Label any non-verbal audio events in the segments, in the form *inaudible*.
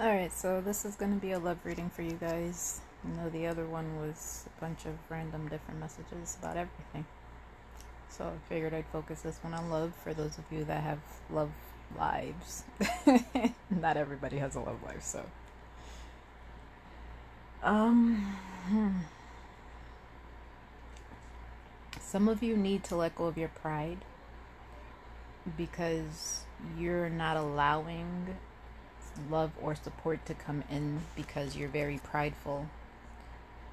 Alright, so this is going to be a love reading for you guys. I know the other one was a bunch of random different messages about everything. So I figured I'd focus this one on love for those of you that have love lives. *laughs* Not everybody has a love life, so. Um. Hmm. Some of you need to let go of your pride because you're not allowing love or support to come in because you're very prideful.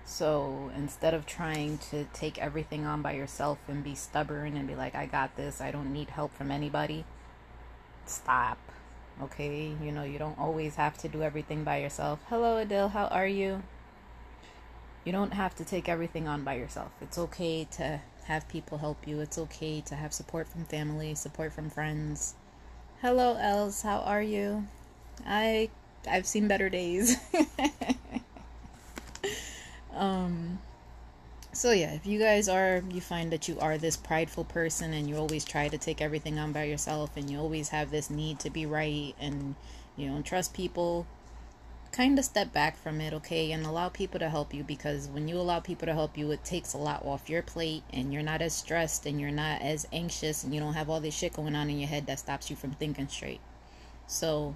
So instead of trying to take everything on by yourself and be stubborn and be like, I got this, I don't need help from anybody, stop. Okay? You know, you don't always have to do everything by yourself. Hello, Adele, how are you? You don't have to take everything on by yourself. It's okay to have people help you. It's okay to have support from family, support from friends. Hello, Els, how are you? I I've seen better days. *laughs* um so yeah, if you guys are you find that you are this prideful person and you always try to take everything on by yourself and you always have this need to be right and you don't trust people, kind of step back from it, okay, and allow people to help you because when you allow people to help you, it takes a lot off your plate and you're not as stressed and you're not as anxious and you don't have all this shit going on in your head that stops you from thinking straight. So,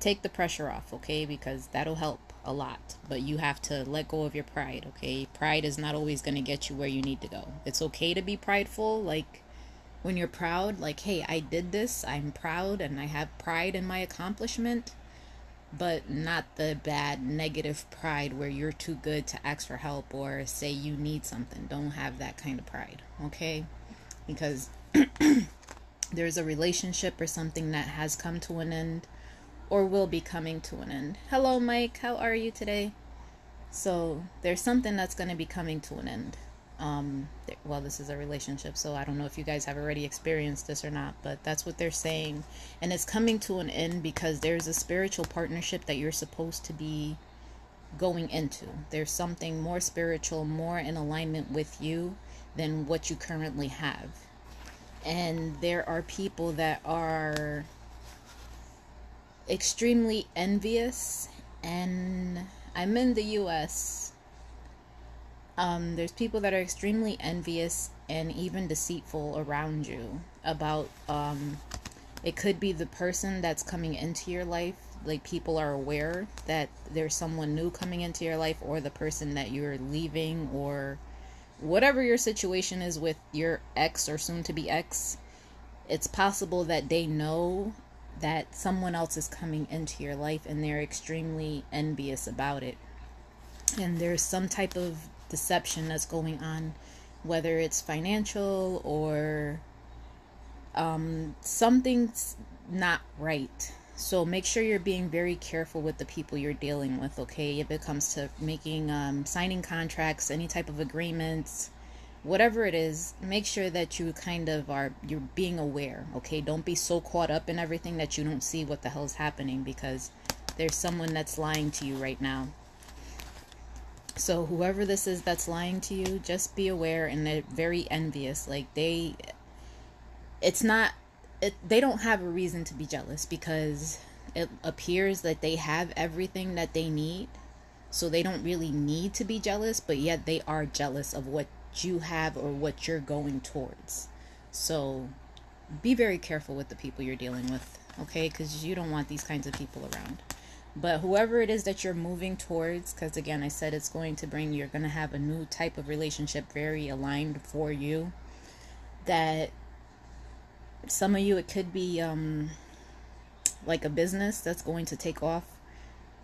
take the pressure off, okay? Because that'll help a lot. But you have to let go of your pride, okay? Pride is not always going to get you where you need to go. It's okay to be prideful, like when you're proud, like, hey, I did this, I'm proud, and I have pride in my accomplishment, but not the bad negative pride where you're too good to ask for help or say you need something. Don't have that kind of pride, okay? Because *clears throat* there's a relationship or something that has come to an end or will be coming to an end. Hello, Mike. How are you today? So there's something that's going to be coming to an end. Um, well, this is a relationship, so I don't know if you guys have already experienced this or not, but that's what they're saying. And it's coming to an end because there's a spiritual partnership that you're supposed to be going into. There's something more spiritual, more in alignment with you than what you currently have. And there are people that are extremely envious and I'm in the US. Um, there's people that are extremely envious and even deceitful around you about um, it could be the person that's coming into your life like people are aware that there's someone new coming into your life or the person that you're leaving or whatever your situation is with your ex or soon to be ex it's possible that they know that someone else is coming into your life and they're extremely envious about it. And there's some type of deception that's going on, whether it's financial or um, something's not right. So make sure you're being very careful with the people you're dealing with, okay? If it comes to making, um, signing contracts, any type of agreements, whatever it is make sure that you kind of are you're being aware okay? Don't be so caught up in everything that you don't see what the hell's happening because there's someone that's lying to you right now. So whoever this is that's lying to you just be aware and they're very envious. Like they it's not it, they don't have a reason to be jealous because it appears that they have everything that they need. So they don't really need to be jealous but yet they are jealous of what you have or what you're going towards. So be very careful with the people you're dealing with, okay? Because you don't want these kinds of people around. But whoever it is that you're moving towards, because again, I said it's going to bring, you're going to have a new type of relationship very aligned for you. That some of you, it could be um, like a business that's going to take off.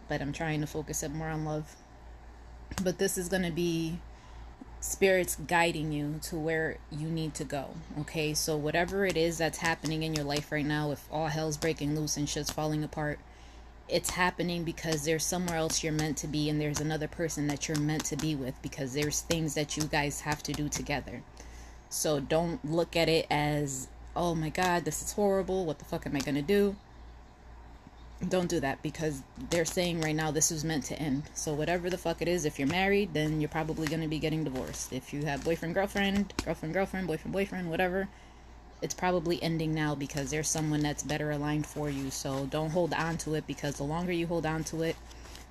But I'm trying to focus it more on love. But this is going to be spirits guiding you to where you need to go. Okay, so whatever it is that's happening in your life right now, if all hell's breaking loose and shit's falling apart, it's happening because there's somewhere else you're meant to be, and there's another person that you're meant to be with because there's things that you guys have to do together. So don't look at it as, oh my god, this is horrible. What the fuck am I gonna do? Don't do that because they're saying right now this is meant to end. So whatever the fuck it is, if you're married, then you're probably going to be getting divorced. If you have boyfriend girlfriend, girlfriend girlfriend, boyfriend boyfriend, whatever, it's probably ending now because there's someone that's better aligned for you. So don't hold on to it because the longer you hold on to it,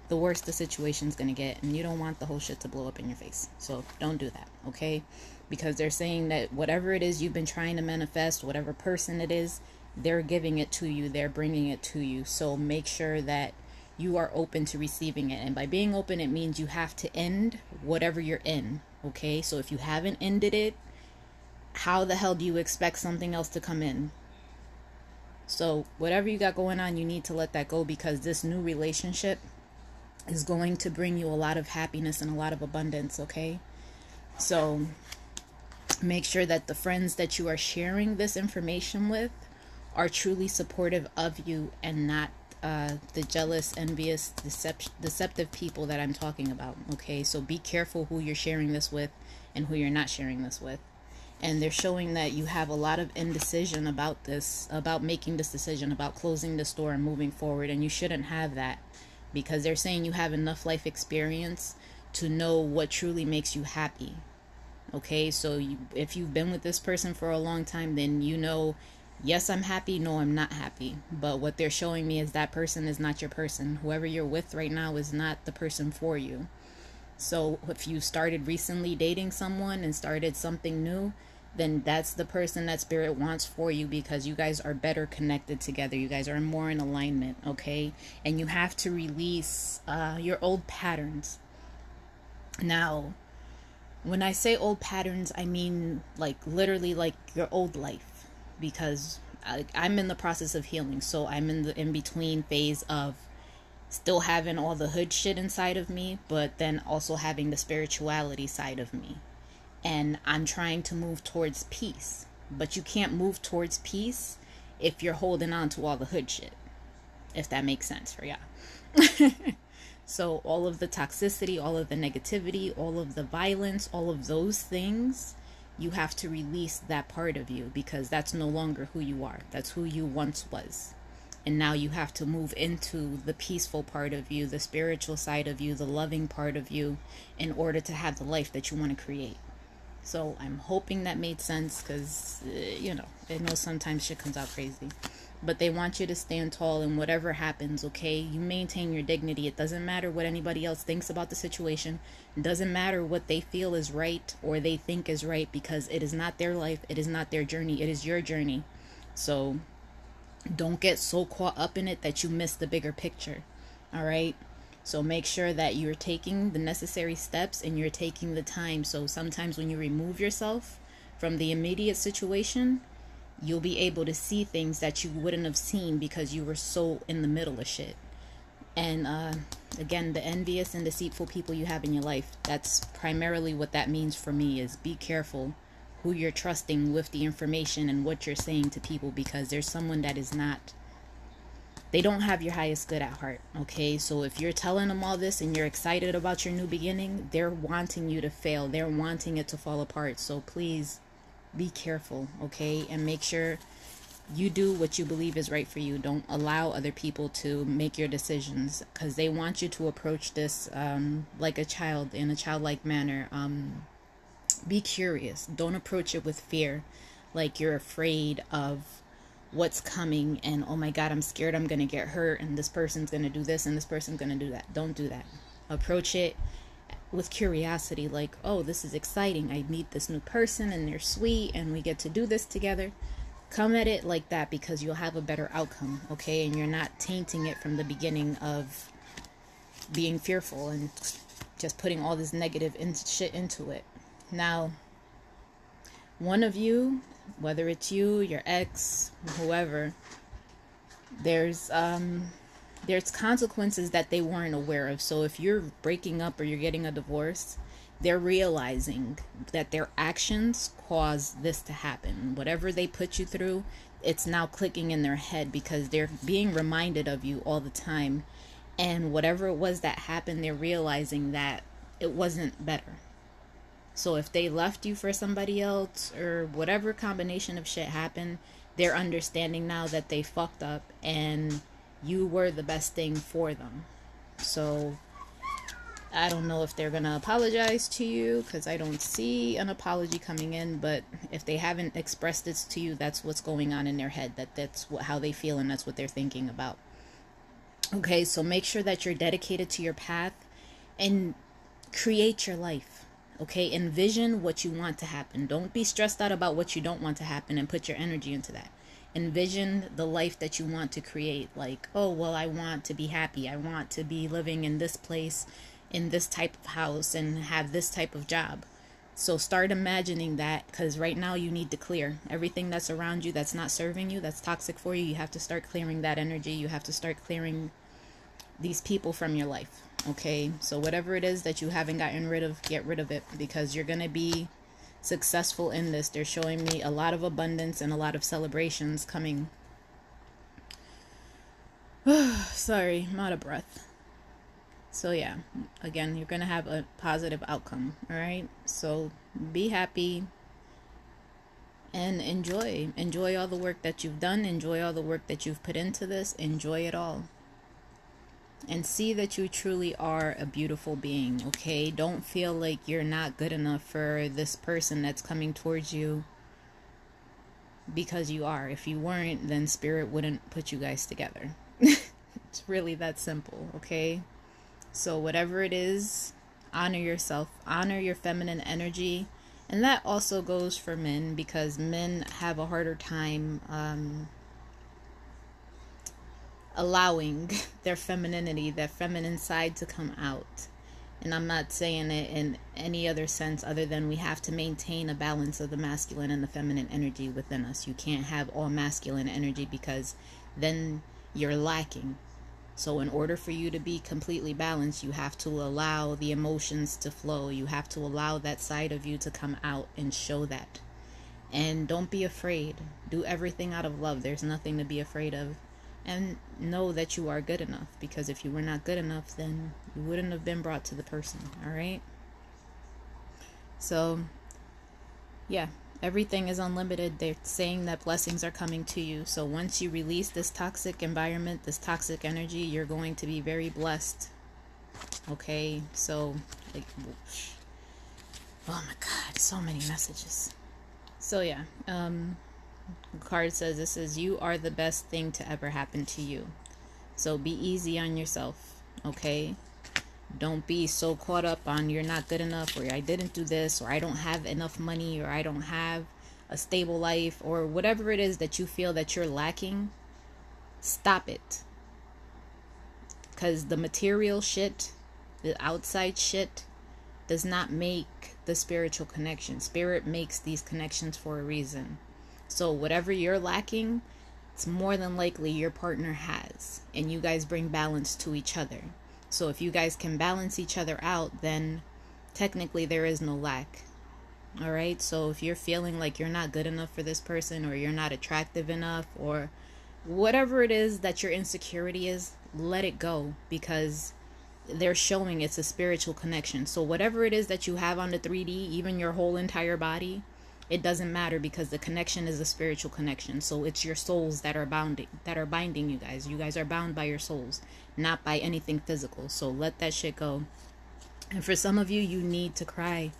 the worse the situation's gonna get, and you don't want the whole shit to blow up in your face. So don't do that, okay? Because they're saying that whatever it is you've been trying to manifest, whatever person it is, they're giving it to you, they're bringing it to you. So make sure that you are open to receiving it. And by being open, it means you have to end whatever you're in, okay? So if you haven't ended it, how the hell do you expect something else to come in? So, whatever you got going on, you need to let that go because this new relationship is going to bring you a lot of happiness and a lot of abundance, okay? So, make sure that the friends that you are sharing this information with are truly supportive of you and not uh, the jealous, envious, decept- deceptive people that I'm talking about. Okay, so be careful who you're sharing this with and who you're not sharing this with and they're showing that you have a lot of indecision about this about making this decision about closing the store and moving forward and you shouldn't have that because they're saying you have enough life experience to know what truly makes you happy okay so you, if you've been with this person for a long time then you know yes i'm happy no i'm not happy but what they're showing me is that person is not your person whoever you're with right now is not the person for you so if you started recently dating someone and started something new then that's the person that spirit wants for you because you guys are better connected together. You guys are more in alignment, okay? And you have to release uh, your old patterns. Now, when I say old patterns, I mean like literally like your old life because I, I'm in the process of healing. So I'm in the in between phase of still having all the hood shit inside of me, but then also having the spirituality side of me and I'm trying to move towards peace. But you can't move towards peace if you're holding on to all the hood shit. If that makes sense for y'all. *laughs* so, all of the toxicity, all of the negativity, all of the violence, all of those things, you have to release that part of you because that's no longer who you are. That's who you once was. And now you have to move into the peaceful part of you, the spiritual side of you, the loving part of you, in order to have the life that you want to create. So I'm hoping that made sense because, uh, you know, I know sometimes shit comes out crazy. But they want you to stand tall and whatever happens, okay? You maintain your dignity. It doesn't matter what anybody else thinks about the situation. It doesn't matter what they feel is right or they think is right because it is not their life. It is not their journey. It is your journey. So don't get so caught up in it that you miss the bigger picture. All right? So make sure that you're taking the necessary steps and you're taking the time. So sometimes when you remove yourself from the immediate situation, you'll be able to see things that you wouldn't have seen because you were so in the middle of shit. And uh, again, the envious and deceitful people you have in your life, that's primarily what that means for me is be careful who you're trusting with the information and what you're saying to people because there's someone that is not they don't have your highest good at heart. Okay, so if you're telling them all this and you're excited about your new beginning, they're wanting you to fail, they're wanting it to fall apart. So please be careful, okay, and make sure you do what you believe is right for you. Don't allow other people to make your decisions because they want you to approach this um, like a child in a childlike manner. Um, be curious, don't approach it with fear, like you're afraid of what's coming and oh my god i'm scared i'm gonna get hurt and this person's gonna do this and this person's gonna do that don't do that approach it with curiosity like oh this is exciting. I meet this new person and they're sweet and we get to do this together. Come at it like that because you'll have a better outcome okay? And you're not tainting it from the beginning of being fearful and just putting all this negative in- shit into it. Now one of you whether it's you, your ex, whoever, there's um there's consequences that they weren't aware of. So if you're breaking up or you're getting a divorce, they're realizing that their actions caused this to happen. Whatever they put you through, it's now clicking in their head because they're being reminded of you all the time. And whatever it was that happened, they're realizing that it wasn't better. So if they left you for somebody else or whatever combination of shit happened, they're understanding now that they fucked up and you were the best thing for them. So I don't know if they're going to apologize to you because I don't see an apology coming in, but if they haven't expressed this to you, that's what's going on in their head. That that's what, how they feel and that's what they're thinking about. Okay, so make sure that you're dedicated to your path and create your life. Okay, envision what you want to happen. Don't be stressed out about what you don't want to happen and put your energy into that. Envision the life that you want to create. Like, oh, well, I want to be happy. I want to be living in this place in this type of house and have this type of job. So start imagining that because right now you need to clear everything that's around you that's not serving you, that's toxic for you. You have to start clearing that energy. You have to start clearing these people from your life. Okay, so whatever it is that you haven't gotten rid of, get rid of it because you're going to be successful in this. They're showing me a lot of abundance and a lot of celebrations coming. *sighs* Sorry, I'm out of breath. So, yeah, again, you're going to have a positive outcome. All right. So, be happy and enjoy. Enjoy all the work that you've done. Enjoy all the work that you've put into this. Enjoy it all. And see that you truly are a beautiful being, okay? Don't feel like you're not good enough for this person that's coming towards you because you are. If you weren't, then spirit wouldn't put you guys together. *laughs* it's really that simple, okay? So, whatever it is, honor yourself, honor your feminine energy. And that also goes for men because men have a harder time um, allowing *laughs* their femininity, their feminine side to come out. And I'm not saying it in any other sense other than we have to maintain a balance of the masculine and the feminine energy within us. You can't have all masculine energy because then you're lacking. So, in order for you to be completely balanced, you have to allow the emotions to flow. You have to allow that side of you to come out and show that. And don't be afraid. Do everything out of love. There's nothing to be afraid of. And know that you are good enough because if you were not good enough, then you wouldn't have been brought to the person. All right? So, yeah, everything is unlimited. They're saying that blessings are coming to you. So once you release this toxic environment, this toxic energy, you're going to be very blessed. Okay, so like, oh my god, so many messages. So yeah, um, card says this is you are the best thing to ever happen to you. So be easy on yourself, okay? Don't be so caught up on you're not good enough or I didn't do this or I don't have enough money or I don't have a stable life or whatever it is that you feel that you're lacking. Stop it. Cuz the material shit, the outside shit does not make the spiritual connection. Spirit makes these connections for a reason. So whatever you're lacking, it's more than likely your partner has and you guys bring balance to each other. So if you guys can balance each other out, then technically there is no lack. All right? So if you're feeling like you're not good enough for this person or you're not attractive enough or whatever it is that your insecurity is, let it go because they're showing it's a spiritual connection. So whatever it is that you have on the 3D, even your whole entire body, it doesn't matter because the connection is a spiritual connection. So it's your souls that are bounding that are binding you guys. You guys are bound by your souls not by anything physical. So let that shit go. And for some of you you need to cry.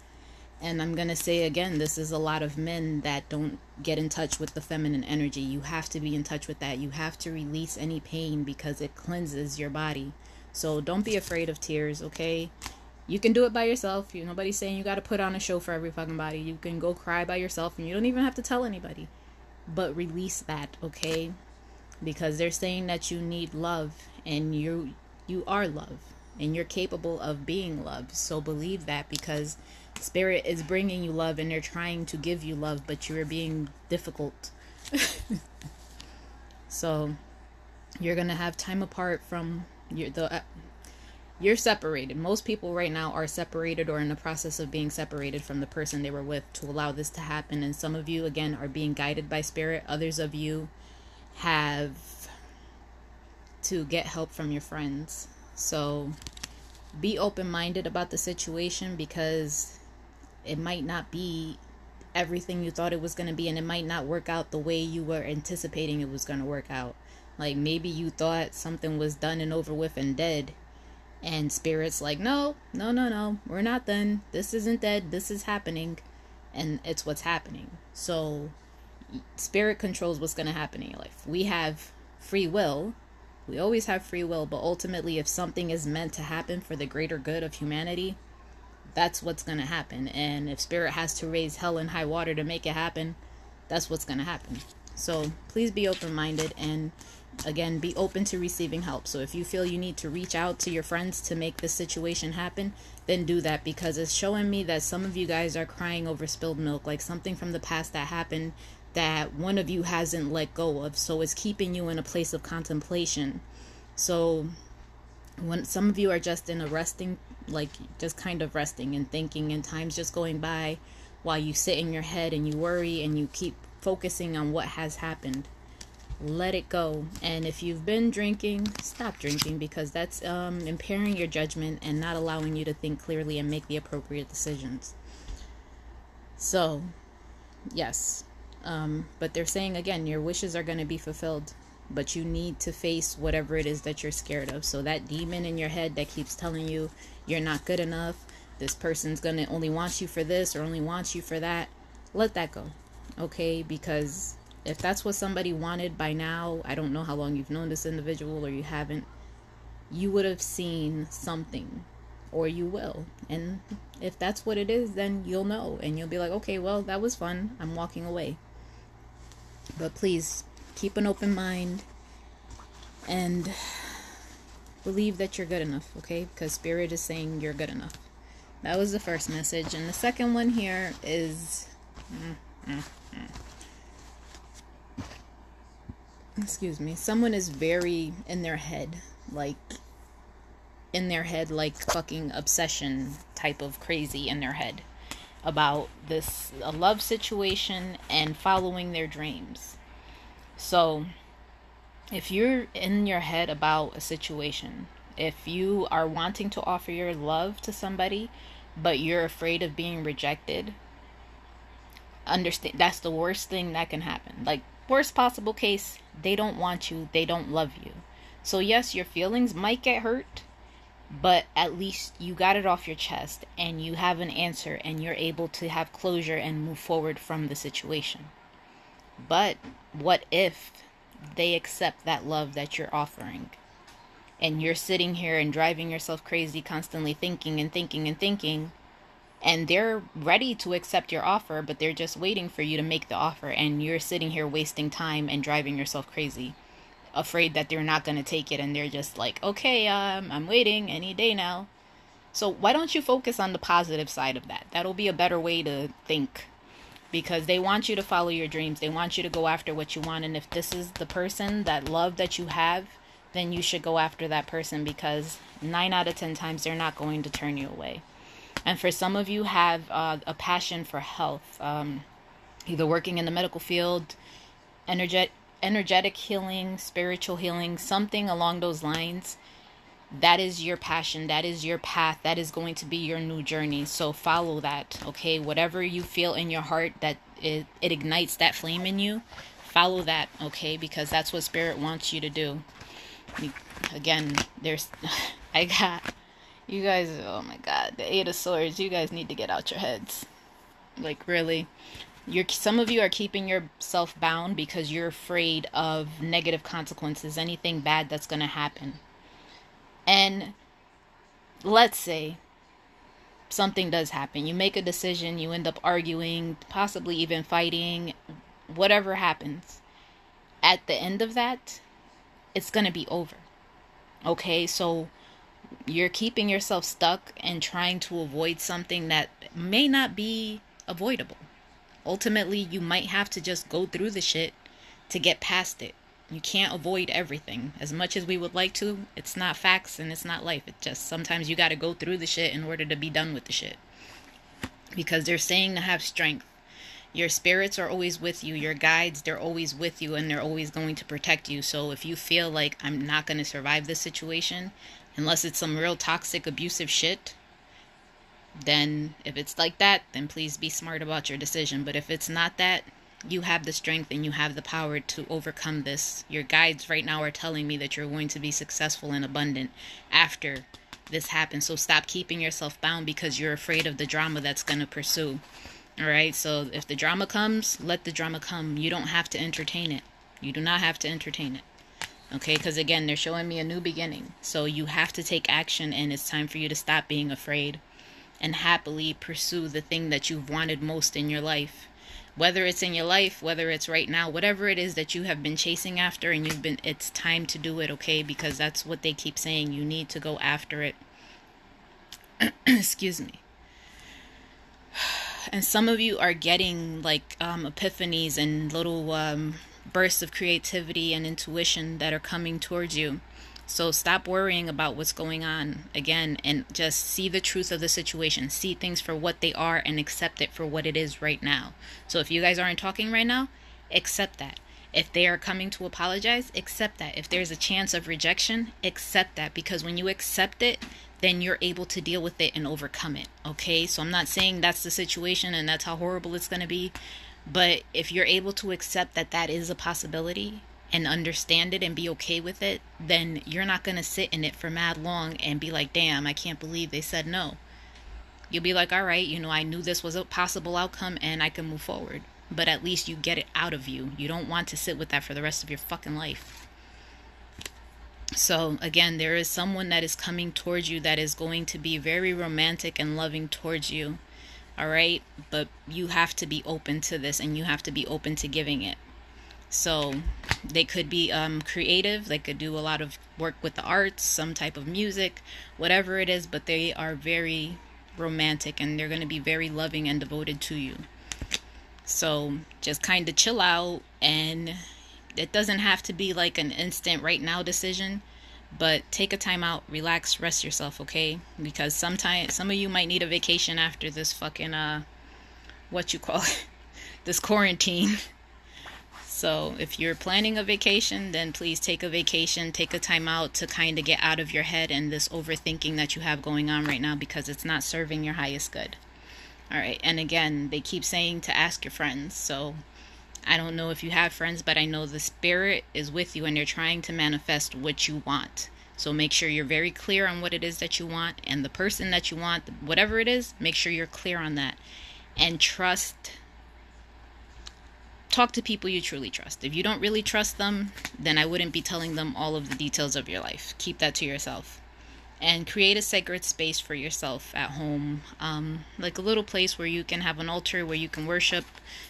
And i'm going to say again this is a lot of men that don't get in touch with the feminine energy. You have to be in touch with that. You have to release any pain because it cleanses your body. So don't be afraid of tears okay you can do it by yourself. You nobody's saying you got to put on a show for every fucking body. You can go cry by yourself and you don't even have to tell anybody. But release that, okay? Because they're saying that you need love and you you are love and you're capable of being loved. So believe that because spirit is bringing you love and they're trying to give you love, but you're being difficult. *laughs* so you're going to have time apart from your the uh, you're separated. Most people right now are separated or in the process of being separated from the person they were with to allow this to happen. And some of you, again, are being guided by spirit. Others of you have to get help from your friends. So be open minded about the situation because it might not be everything you thought it was going to be, and it might not work out the way you were anticipating it was going to work out. Like maybe you thought something was done and over with and dead And spirit's like, no, no, no, no, we're not done. This isn't dead. This is happening. And it's what's happening. So, spirit controls what's going to happen in your life. We have free will. We always have free will, but ultimately, if something is meant to happen for the greater good of humanity, that's what's going to happen. And if spirit has to raise hell and high water to make it happen, that's what's going to happen. So please be open minded and again, be open to receiving help. So if you feel you need to reach out to your friends to make this situation happen, then do that because it's showing me that some of you guys are crying over spilled milk, like something from the past that happened that one of you hasn't let go of. So it's keeping you in a place of contemplation. So when some of you are just in a resting like just kind of resting and thinking and time's just going by while you sit in your head and you worry and you keep focusing on what has happened let it go and if you've been drinking stop drinking because that's um, impairing your judgment and not allowing you to think clearly and make the appropriate decisions so yes um, but they're saying again your wishes are going to be fulfilled but you need to face whatever it is that you're scared of. So that demon in your head that keeps telling you you're not good enough, this person's going to only want you for this or only wants you for that, let that go. Okay? Because if that's what somebody wanted by now, I don't know how long you've known this individual or you haven't, you would have seen something or you will. And if that's what it is, then you'll know and you'll be like, okay, well, that was fun. I'm walking away. But please keep an open mind and believe that you're good enough, okay? Because Spirit is saying you're good enough. That was the first message. And the second one here is. Mm, mm, mm. Excuse me. Someone is very in their head. Like, in their head, like fucking obsession type of crazy in their head about this a love situation and following their dreams so, if you're in your head about a situation, if you are wanting to offer your love to somebody, but you're afraid of being rejected, understand that's the worst thing that can happen. Like, worst possible case, they don't want you, they don't love you. So, yes, your feelings might get hurt, but at least you got it off your chest and you have an answer and you're able to have closure and move forward from the situation. But what if they accept that love that you're offering? And you're sitting here and driving yourself crazy, constantly thinking and thinking and thinking. And they're ready to accept your offer, but they're just waiting for you to make the offer. And you're sitting here wasting time and driving yourself crazy, afraid that they're not going to take it. And they're just like, okay, um, I'm waiting any day now. So why don't you focus on the positive side of that? That'll be a better way to think because they want you to follow your dreams. They want you to go after what you want. And if this is the person, that love that you have, then you should go after that person because nine out of 10 times they're not going to turn you away. And for some of you have uh, a passion for health, um, either working in the medical field, energetic, energetic healing, spiritual healing, something along those lines that is your passion that is your path that is going to be your new journey. So follow that okay? Whatever you feel in your heart that it, it ignites that flame in you follow that okay? Because that's what spirit wants you to do. Again there's *laughs* i got you guys oh my god the eight of swords you guys need to get out your heads like really you're some of you are keeping yourself bound because you're afraid of negative consequences anything bad that's going to happen and let's say something does happen. You make a decision, you end up arguing, possibly even fighting, whatever happens. At the end of that, it's going to be over. Okay, so you're keeping yourself stuck and trying to avoid something that may not be avoidable. Ultimately, you might have to just go through the shit to get past it. You can't avoid everything. As much as we would like to it's not facts and it's not life. It just sometimes you got to go through the shit in order to be done with the shit. Because they're saying to have strength. Your spirits are always with you. Your guides they're always with you and they're always going to protect you. So if you feel like i'm not going to survive this situation unless it's some real toxic abusive shit then if it's like that then please be smart about your decision but if it's not that you have the strength and you have the power to overcome this. Your guides right now are telling me that you're going to be successful and abundant after this happens. So stop keeping yourself bound because you're afraid of the drama that's going to pursue. All right. So if the drama comes, let the drama come. You don't have to entertain it. You do not have to entertain it. Okay. Because again, they're showing me a new beginning. So you have to take action and it's time for you to stop being afraid and happily pursue the thing that you've wanted most in your life. Whether it's in your life, whether it's right now, whatever it is that you have been chasing after and you've been it's time to do it, okay? Because that's what they keep saying. You need to go after it. *clears throat* Excuse me. *sighs* And some of you are getting like um, epiphanies and little um, bursts of creativity and intuition that are coming towards you so stop worrying about what's going on again and just see the truth of the situation. See things for what they are and accept it for what it is right now. So if you guys aren't talking right now, accept that. If they are coming to apologize, accept that. If there's a chance of rejection, accept that because when you accept it, then you're able to deal with it and overcome it. Okay? So I'm not saying that's the situation and that's how horrible it's going to be, but if you're able to accept that that is a possibility and understand it and be okay with it, then you're not going to sit in it for mad long and be like, damn, I can't believe they said no. You'll be like, all right, you know, I knew this was a possible outcome and I can move forward. But at least you get it out of you. You don't want to sit with that for the rest of your fucking life. So, again, there is someone that is coming towards you that is going to be very romantic and loving towards you. All right? But you have to be open to this and you have to be open to giving it. So they could be um, creative, they could do a lot of work with the arts, some type of music, whatever it is, but they are very romantic and they're going to be very loving and devoted to you. So just kind of chill out and it doesn't have to be like an instant right now decision, but take a time out, relax, rest yourself, okay? Because sometimes some of you might need a vacation after this fucking uh what you call it, *laughs* this quarantine. *laughs* So if you're planning a vacation, then please take a vacation, take a time out to kind of get out of your head and this overthinking that you have going on right now because it's not serving your highest good. All right. And again, they keep saying to ask your friends. So I don't know if you have friends, but I know the spirit is with you and they're trying to manifest what you want. So make sure you're very clear on what it is that you want and the person that you want, whatever it is, make sure you're clear on that. And trust talk to people you truly trust. If you don't really trust them, then I wouldn't be telling them all of the details of your life. Keep that to yourself. And create a sacred space for yourself at home, um, like a little place where you can have an altar where you can worship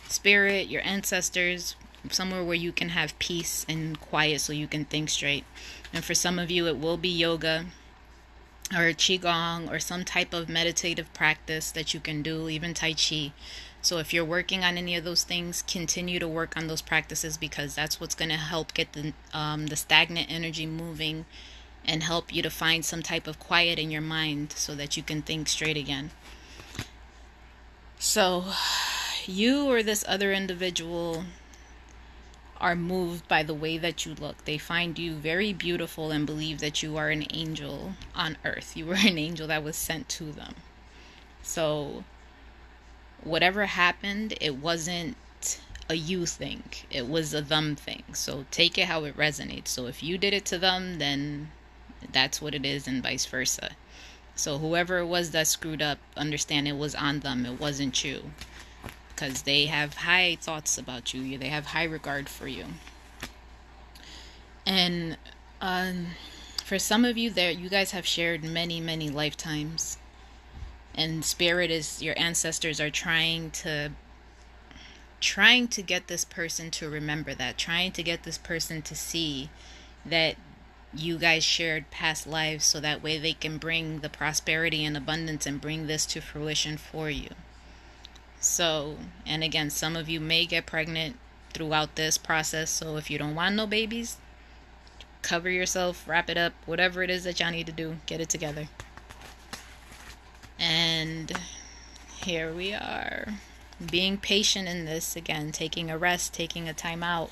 spirit, your ancestors, somewhere where you can have peace and quiet so you can think straight. And for some of you, it will be yoga or qigong or some type of meditative practice that you can do, even tai chi so if you're working on any of those things, continue to work on those practices because that's what's going to help get the um, the stagnant energy moving and help you to find some type of quiet in your mind so that you can think straight again. So you or this other individual are moved by the way that you look. They find you very beautiful and believe that you are an angel on earth. You were an angel that was sent to them. So whatever happened, it wasn't a you thing, it was a them thing. So take it how it resonates. So if you did it to them, then that's what it is, and vice versa. So whoever it was that screwed up, understand it was on them, it wasn't you. Because they have high thoughts about you, they have high regard for you. And um, for some of you, there you guys have shared many, many lifetimes and spirit is your ancestors are trying to trying to get this person to remember that trying to get this person to see that you guys shared past lives so that way they can bring the prosperity and abundance and bring this to fruition for you so and again some of you may get pregnant throughout this process so if you don't want no babies cover yourself wrap it up whatever it is that y'all need to do get it together and here we are. Being patient in this again, taking a rest, taking a time out,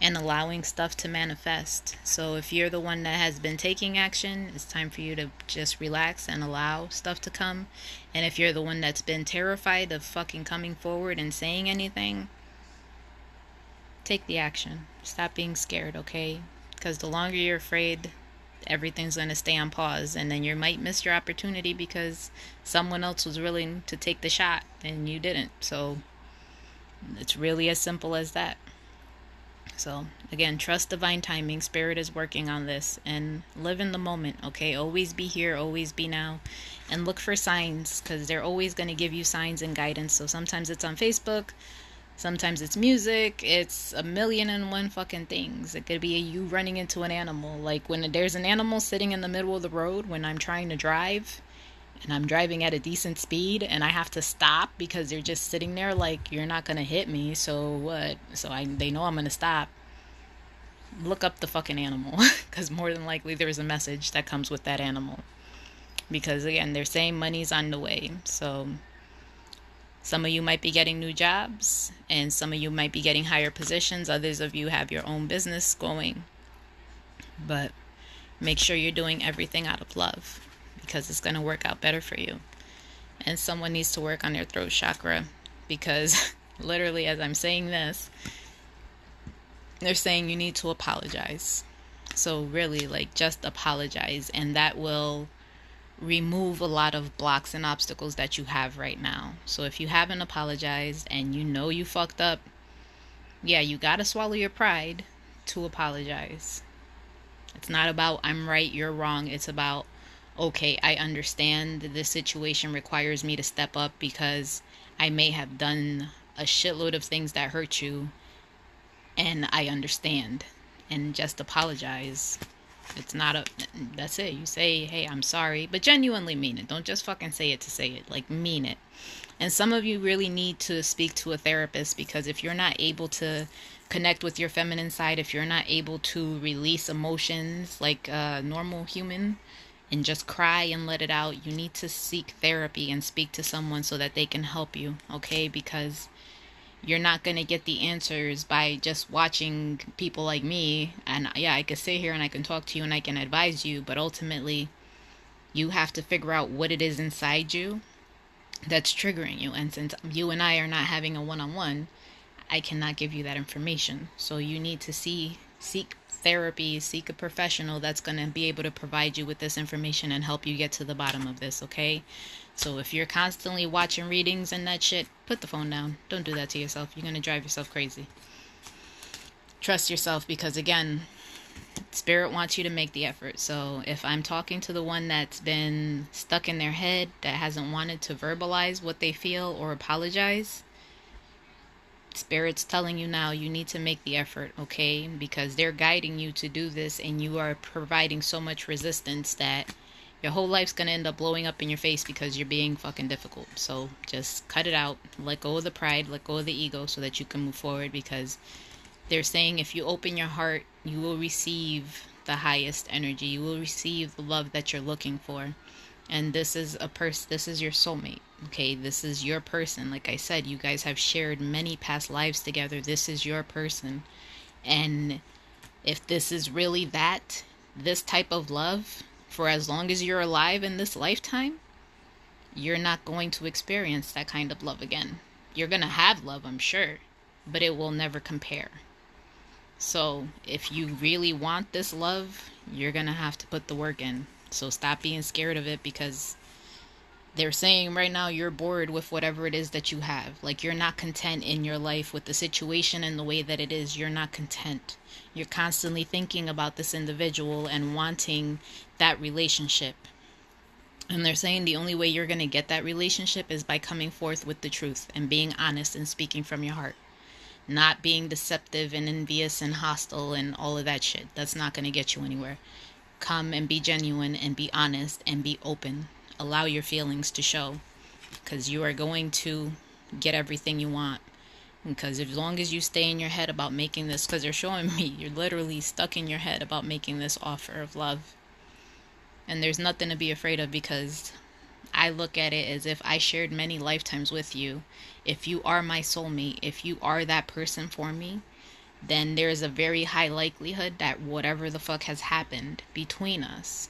and allowing stuff to manifest. So if you're the one that has been taking action, it's time for you to just relax and allow stuff to come. And if you're the one that's been terrified of fucking coming forward and saying anything, take the action. Stop being scared, okay? Because the longer you're afraid, everything's going to stay on pause and then you might miss your opportunity because someone else was willing to take the shot and you didn't. So it's really as simple as that. So, again, trust divine timing. Spirit is working on this and live in the moment, okay? Always be here, always be now. And look for signs because they're always going to give you signs and guidance. So, sometimes it's on Facebook, sometimes it's music, it's a million and one fucking things. It could be you running into an animal. Like when there's an animal sitting in the middle of the road when I'm trying to drive and I'm driving at a decent speed and I have to stop because they're just sitting there like you're not gonna hit me, so what? So I they know I'm gonna stop. Look up the fucking animal *laughs* because more than likely there's a message that comes with that animal. Because again, they're saying money's on the way. So some of you might be getting new jobs and some of you might be getting higher positions. Others of you have your own business going. But make sure you're doing everything out of love because it's going to work out better for you. And someone needs to work on their throat chakra because *laughs* literally, as I'm saying this, they're saying you need to apologize. So, really, like, just apologize, and that will remove a lot of blocks and obstacles that you have right now. So, if you haven't apologized and you know you fucked up, yeah, you gotta swallow your pride to apologize. It's not about I'm right, you're wrong. It's about okay, I understand this situation requires me to step up because I may have done a shitload of things that hurt you, and I understand, and just apologize. It's not a, that's it. You say, hey, I'm sorry, but genuinely mean it. Don't just fucking say it to say it. Like, mean it. And some of you really need to speak to a therapist because if you're not able to connect with your feminine side, if you're not able to release emotions like a normal human, and just cry and let it out. You need to seek therapy and speak to someone so that they can help you, okay? Because you're not going to get the answers by just watching people like me. And yeah, I could sit here and I can talk to you and I can advise you, but ultimately, you have to figure out what it is inside you that's triggering you. And since you and I are not having a one on one, I cannot give you that information. So you need to see seek therapy, seek a professional that's going to be able to provide you with this information and help you get to the bottom of this, okay? So if you're constantly watching readings and that shit, put the phone down. Don't do that to yourself. You're going to drive yourself crazy. Trust yourself because, again, Spirit wants you to make the effort. So if I'm talking to the one that's been stuck in their head, that hasn't wanted to verbalize what they feel or apologize, Spirit's telling you now you need to make the effort, okay? Because they're guiding you to do this and you are providing so much resistance that your whole life's gonna end up blowing up in your face because you're being fucking difficult. So just cut it out, let go of the pride, let go of the ego so that you can move forward because they're saying if you open your heart, you will receive the highest energy. You will receive the love that you're looking for. And this is a person, this is your soulmate. Okay, this is your person. Like I said, you guys have shared many past lives together. This is your person. And if this is really that, this type of love, for as long as you're alive in this lifetime, you're not going to experience that kind of love again. You're going to have love, I'm sure, but it will never compare. So, if you really want this love, you're going to have to put the work in. So, stop being scared of it because they're saying right now you're bored with whatever it is that you have. Like you're not content in your life with the situation and the way that it is. You're not content. You're constantly thinking about this individual and wanting that relationship. And they're saying the only way you're going to get that relationship is by coming forth with the truth and being honest and speaking from your heart. Not being deceptive and envious and hostile and all of that shit. That's not going to get you anywhere. Come and be genuine and be honest and be open. Allow your feelings to show because you are going to get everything you want. Because as long as you stay in your head about making this because they're showing me you're literally stuck in your head about making this offer of love. And there's nothing to be afraid of because I look at it as if I shared many lifetimes with you. If you are my soulmate, if you are that person for me, then there's a very high likelihood that whatever the fuck has happened between us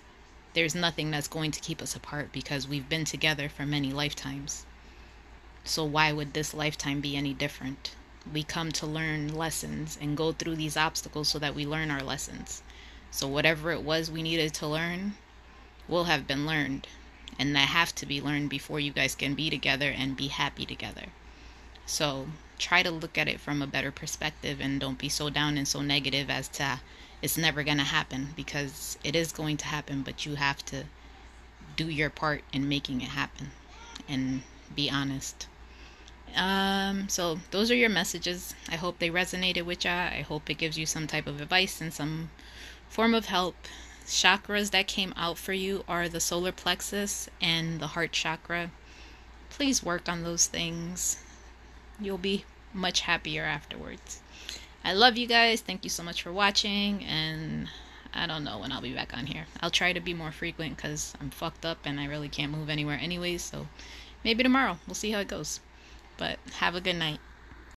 there's nothing that's going to keep us apart because we've been together for many lifetimes. So, why would this lifetime be any different? We come to learn lessons and go through these obstacles so that we learn our lessons. So whatever it was we needed to learn will have been learned. And that have to be learned before you guys can be together and be happy together. So try to look at it from a better perspective and don't be so down and so negative as to it's never going to happen because it is going to happen, but you have to do your part in making it happen and be honest. Um, so those are your messages. I hope they resonated with you. I hope it gives you some type of advice and some form of help. Chakras that came out for you are the solar plexus and the heart chakra. Please work on those things. You'll be much happier afterwards. I love you guys. Thank you so much for watching and I don't know when I'll be back on here. I'll try to be more frequent because I'm fucked up and I really can't move anywhere anyways. So maybe tomorrow. We'll see how it goes. But have a good night.